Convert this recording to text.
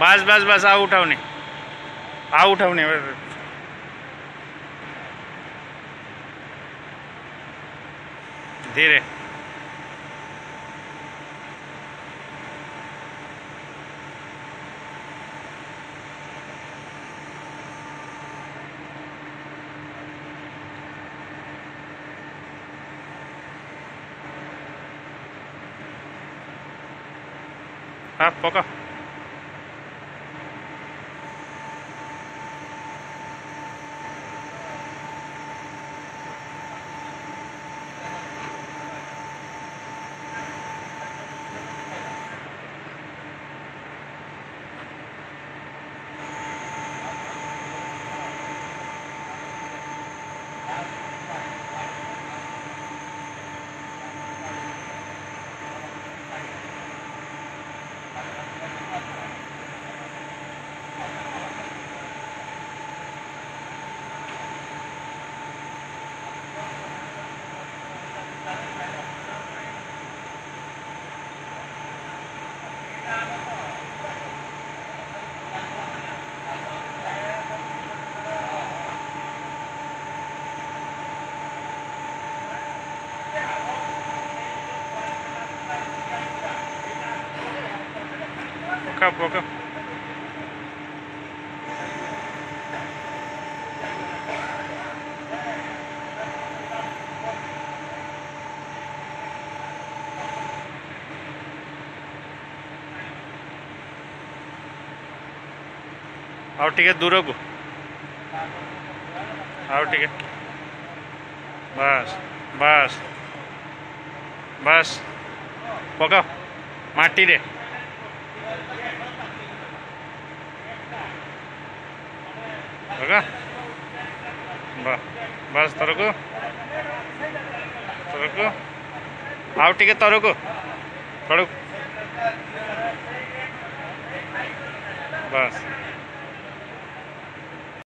बस बस बस आ उठाने आ उठाने धीरे हाँ पका Acabou, acabou. ଆଉ ଟିକେ ଦୂରକୁ ଆଉ ଟିକେ ବାସ୍ ବାସ୍ ବାସ୍ ପକାଅ ମାଟିରେ ବାସ୍ ତରକୁ ତରକୁ ଆଉ ଟିକେ ତରକୁ ତଳକୁ ବାସ୍